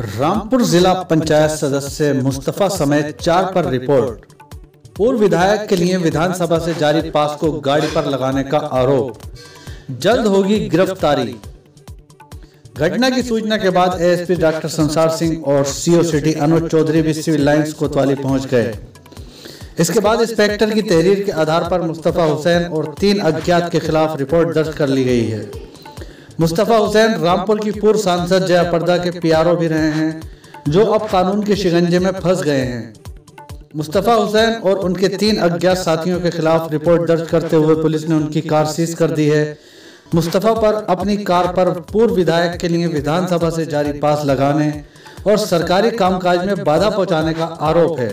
रामपुर जिला पंचायत सदस्य मुस्तफ़ा समेत चार पर रिपोर्ट। पूर्व विधायक के लिए विधानसभा से जारी पास को गाड़ी पर लगाने का आरोप। जल्द होगी गिरफ्तारी। घटना की सूचना के बाद एएसपी डॉक्टर संसार सिंह और सीओ सिटी अनुज चौधरी भी सिविल लाइंस कोतवाली पहुँच गए। इसके बाद इंस्पेक्टर की तहरीर के आधार पर मुस्तफ़ा हुसैन और तीन अज्ञात के खिलाफ रिपोर्ट दर्ज कर ली गई है। मुस्तफ़ा हुसैन रामपुर की पूर्व सांसद जया पर्दा के पीआरओ भी रहे हैं, जो अब कानून के शिकंजे में फंस गए हैं। मुस्तफ़ा हुसैन और उनके तीन अज्ञात साथियों के खिलाफ रिपोर्ट दर्ज करते हुए पुलिस ने उनकी कार सीज कर दी है। मुस्तफ़ा पर अपनी कार पर पूर्व विधायक के लिए विधानसभा से जारी पास लगाने और सरकारी कामकाज में बाधा पहुँचाने का आरोप है।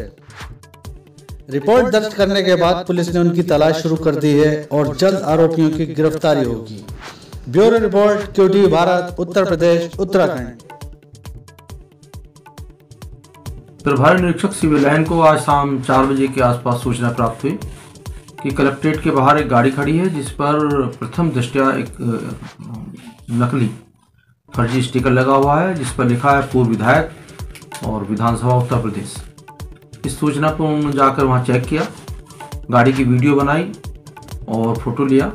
रिपोर्ट दर्ज करने के बाद पुलिस ने उनकी तलाश शुरू कर दी है और जल्द आरोपियों की गिरफ्तारी होगी। Bureau report cutie Bharat, Uttar Pradesh, Uttarakhand. प्रभारी निरीक्षक सिविल लाइन को आज शाम चार बजे के आसपास सूचना प्राप्त हुई कि कलेक्ट्रेट के बाहर एक गाड़ी खड़ी है, जिस पर प्रथम दृष्टिया एक नकली फर्जी स्टिकर लगा हुआ है, जिस पर लिखा है पूर्व विधायक और विधानसभा उत्तर प्रदेश। इस सूचना पर उन्होंने जाकर वहाँ चेक किया, गाड़ी की वीडियो बनाई और फ़ोटो लिया।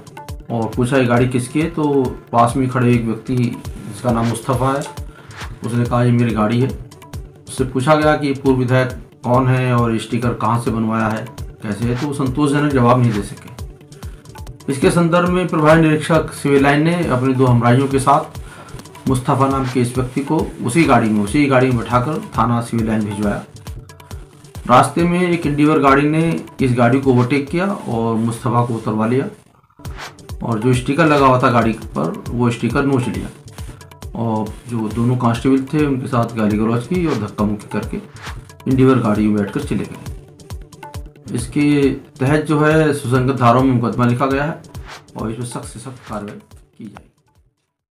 और पूछा, ये गाड़ी किसकी है? तो पास में खड़े एक व्यक्ति, जिसका नाम मुस्तफ़ा है, उसने कहा, ये मेरी गाड़ी है। उससे पूछा गया कि पूर्व विधायक कौन है और स्टिकर कहाँ से बनवाया है, कैसे है? तो वो संतोषजनक जवाब नहीं दे सके। इसके संदर्भ में प्रभारी निरीक्षक सिविल लाइन ने अपने दो हमराइयों के साथ मुस्तफ़ा नाम के इस व्यक्ति को उसी गाड़ी में, उसी गाड़ी में बैठाकर थाना सिविल लाइन भिजवाया। रास्ते में एक इंडिवर गाड़ी ने इस गाड़ी को ओवरटेक किया और मुस्तफ़ा को उतरवा लिया। और जो स्टिकर लगा हुआ था गाड़ी पर, वो स्टिकर नोच लिया। और जो दोनों कांस्टेबल थे, उनके साथ गाली गलौज की और धक्का मुक्की करके इंडिवर गाड़ी में बैठकर चले गए। इसके तहत जो है, सुसंगत धाराओं में मुकदमा लिखा गया है और इसमें सख्त से सख्त कार्रवाई की जाएगी।